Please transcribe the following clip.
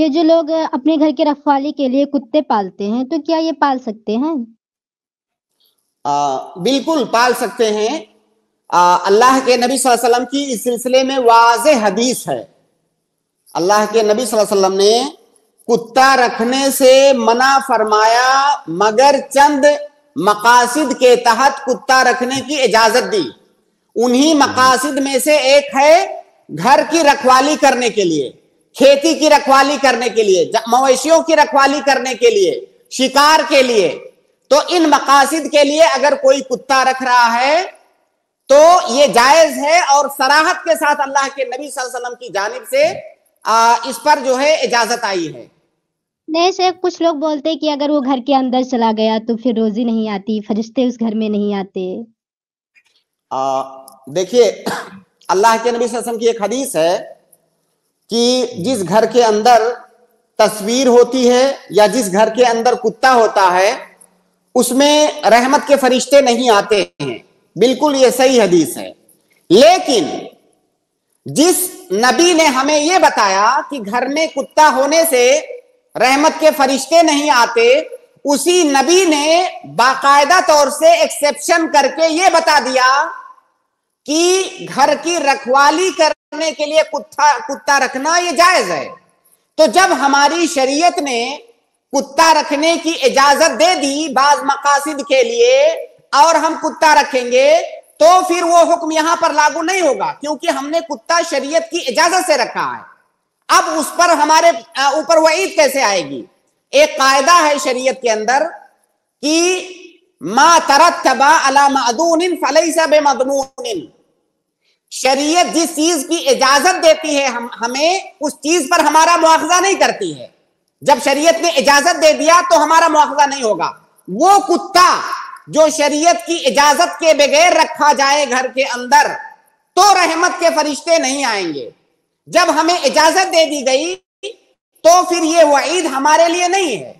ये जो लोग अपने घर की रखवाली के लिए कुत्ते पालते हैं तो क्या ये पाल सकते हैं? आ, बिल्कुल पाल सकते हैं। अल्लाह के नबी वसल्लम की इस सिलसिले में वाज हदीस है। अल्लाह के नबी वसल्लम ने कुत्ता रखने से मना फरमाया मगर चंद मकासिद के तहत कुत्ता रखने की इजाज़त दी। उन्हीं मकासिद में से एक है घर की रखवाली करने के लिए। खेती की रखवाली करने के लिए मवेशियों की रखवाली करने के लिए शिकार के लिए तो इन मकासिद के लिए अगर कोई कुत्ता रख रहा है तो ये जायज़ है और सराहत के साथ अल्लाह के नबी वसल्लम की जानब से आ, इस पर जो है इजाज़त आई है। नहीं से कुछ लोग बोलते कि अगर वो घर के अंदर चला गया तो फिर रोजी नहीं आती फरिश्ते उस घर में नहीं आते। देखिए अल्लाह के नबी वसल्लम की एक हदीस है कि जिस घर के अंदर तस्वीर होती है या जिस घर के अंदर कुत्ता होता है, उसमें रहमत के फरिश्ते नहीं आते हैं। बिल्कुल ये सही हदीस है। लेकिन जिस नबी ने हमें यह बताया कि घर में कुत्ता होने से रहमत के फरिश्ते नहीं आते, उसी नबी ने बाकायदा तौर से एक्सेप्शन करके ये बता दिया कि घर की रखवाली करने के लिए कुत्ता कुत्ता रखना यह जायज़ है। तो जब हमारी शरीयत ने कुत्ता रखने की इजाज़त दे दी बाज मकासिद के लिए, और हम कुत्ता रखेंगे तो फिर वो हुक्म यहाँ पर लागू नहीं होगा, क्योंकि हमने कुत्ता शरीयत की इजाज़त से रखा है। अब उस पर हमारे ऊपर वईद कैसे आएगी? एक कायदा है शरीयत के अंदर कि मा तरतबा अला मदून फलैसा बेमदमून शरीयत जिस चीज़ की इजाज़त देती है, हम, हमें उस चीज़ पर हमारा मुआवजा नहीं करती है। जब शरीयत ने इजाज़त दे दिया तो हमारा मुआवजा नहीं होगा। वो कुत्ता जो शरीयत की इजाज़त के बगैर रखा जाए घर के अंदर तो रहमत के फरिश्ते नहीं आएँगे। जब हमें इजाज़त दे दी गई तो फिर ये वईद हमारे लिए नहीं है।